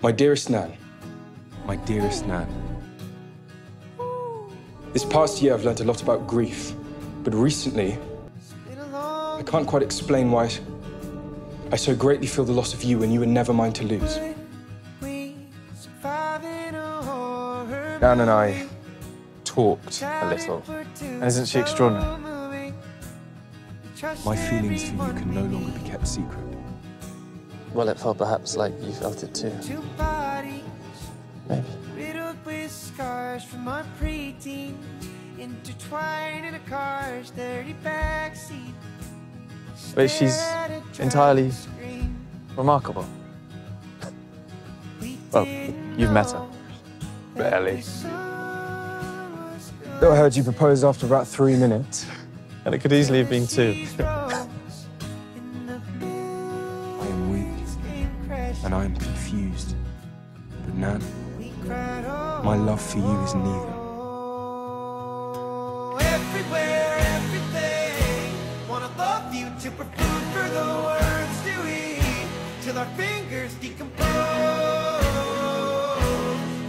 My dearest Nan, My dearest Nan, this past year I've learnt a lot about grief, but recently I can't quite explain why I so greatly feel the loss of you and you were never mine to lose. Nan and I talked a little. And isn't she extraordinary? my feelings for you can no longer be kept secret. Well, it felt perhaps like you felt it too. Maybe. riddled with scars from my preteen, intertwined in a car's dirty backseat. But she's entirely remarkable. Well, you've met her. Barely. Though I heard you propose after about three minutes. And it could easily have been two. And I am confused. But Nan, my love for you is neither. Everywhere, everything. Wanna love you to put food for the words to eat. Till our fingers decompose.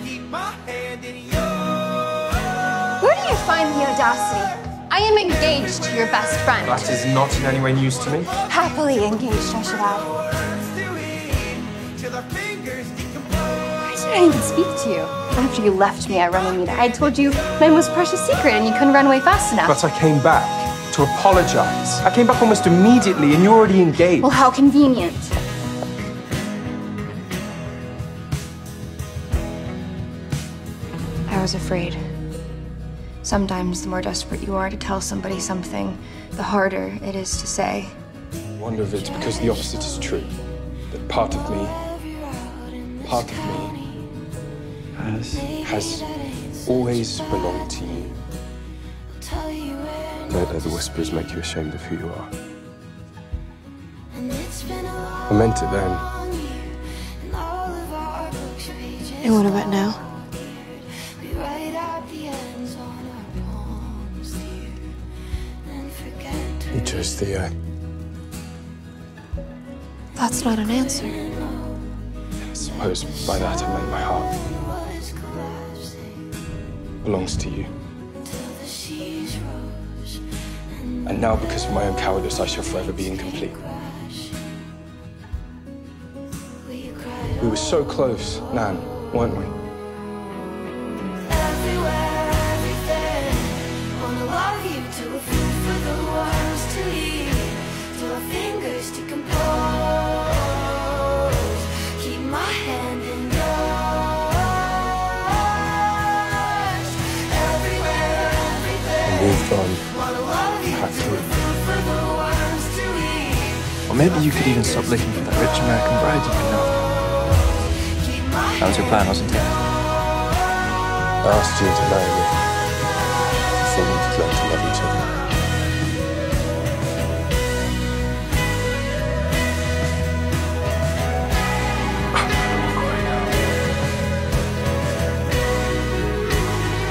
Keep my hand in yours. Where do you find the audacity? I am engaged to your best friend. That is not in any way news to me. Happily engaged, I should add. Why did I even speak to you? After you left me at Runnymede, I told you my most precious secret and you couldn't run away fast enough. But I came back to apologize. I came back almost immediately and you're already engaged. Well, how convenient. I was afraid. Sometimes the more desperate you are to tell somebody something, the harder it is to say. I wonder if it's because the opposite is true. That part of me, part of me, Has. has always belonged to you. Don't let the whispers make you ashamed of who you are. I meant it then. And what about now? You chose Theo. That's not an answer. Suppose by that I meant my heart. Belongs to you. And now, because of my own cowardice, I shall forever be incomplete. We were so close, Nan, weren't we? Everywhere, a to. food for the worms to eat. Or maybe you could even stop looking for that rich American bride you've been after. That was your plan, wasn't it? I asked you to marry me. Before we could learn to love each other.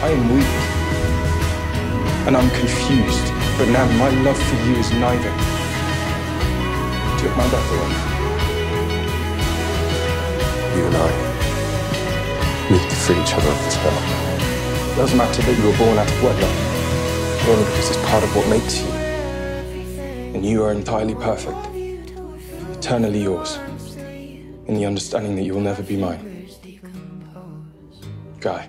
I am weak. And I'm confused. But now my love for you is neither. Took my breath away. You and I need to free each other of this spell. It doesn't matter that you were born out of wedlock, only because it's part of what makes you. And you are entirely perfect, eternally yours, in the understanding that you will never be mine. Guy.